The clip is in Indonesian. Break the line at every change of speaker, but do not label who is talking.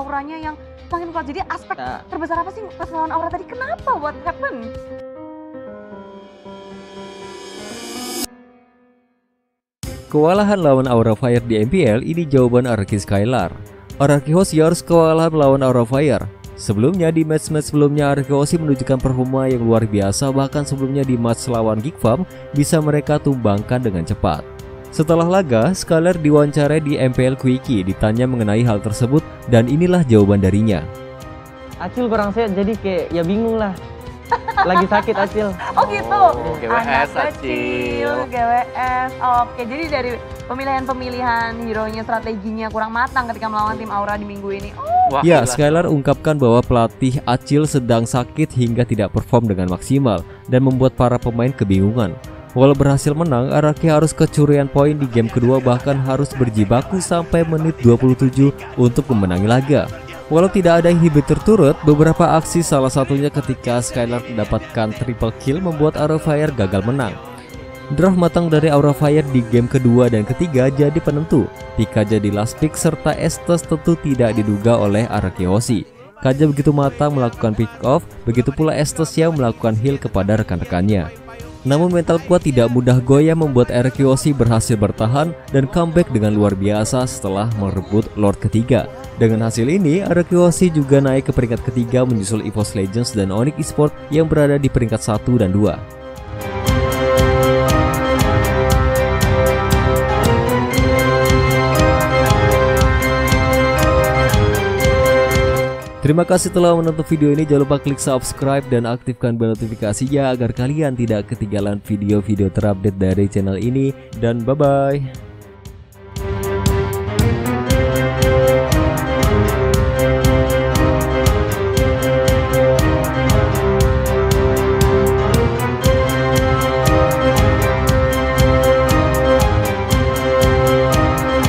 auranya yang makin kuat. Jadi aspek
Nah.
terbesar apa sih pas lawan aura tadi? Kenapa? What happened?
Kewalahan lawan Aura Fire di MPL ini jawaban Araki Skylar. Araki Hoshi harus kewalahan melawan Aura Fire. Sebelumnya di match-match sebelumnya Araki Hoshi menunjukkan performa yang luar biasa bahkan sebelumnya di match lawan Geek Farm bisa mereka tumbangkan dengan cepat. Setelah laga, Skylar diwawancarai di MPL Quickie ditanya mengenai hal tersebut dan inilah jawaban darinya.
Acil kurang sehat jadi kayak ya bingung lah. Lagi sakit Acil.
Oh gitu.
Oh, GWS,
Anak
Acil.
kecil, GWS. Oke, jadi dari pemilihan-pemilihan hero-nya strateginya kurang matang ketika melawan tim Aura di minggu ini. Oh,
Wah,
Ya. Skylar ungkapkan bahwa pelatih Acil sedang sakit hingga tidak perform dengan maksimal dan membuat para pemain kebingungan. Walau berhasil menang, Araki harus kecurian poin di game kedua bahkan harus berjibaku sampai menit 27 untuk memenangi laga. Walau tidak ada inhibitor turut, beberapa aksi salah satunya ketika Skylar mendapatkan triple kill membuat Aura Fire gagal menang. Draft matang dari Aura Fire di game kedua dan ketiga jadi penentu. Pika jadi last pick serta Estes tentu tidak diduga oleh Araki Hoshi. Kaja begitu matang melakukan pick off, begitu pula Estes yang melakukan heal kepada rekan-rekannya. Namun mental kuat tidak mudah goyah membuat Hoshi berhasil bertahan dan comeback dengan luar biasa setelah merebut Lord ketiga. Dengan hasil ini, Hoshi juga naik ke peringkat ketiga menyusul EVOS Legends dan Onyx Esports yang berada di peringkat 1 dan 2. Terima kasih telah menonton video ini. Jangan lupa klik subscribe dan aktifkan bel notifikasinya agar kalian tidak ketinggalan video-video terupdate dari channel ini. Dan bye-bye.